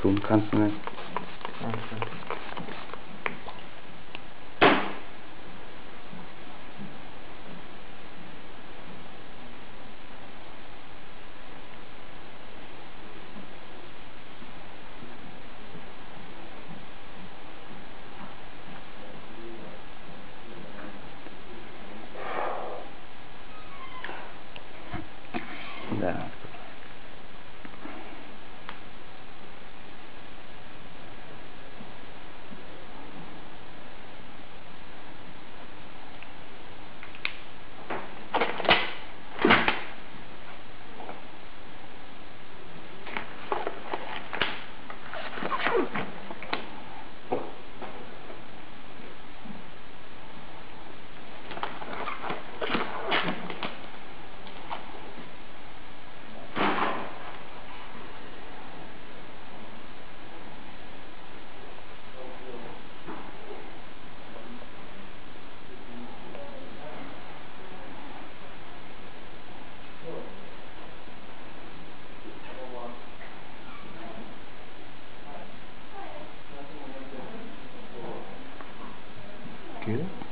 tun kannst du nicht. Да. computer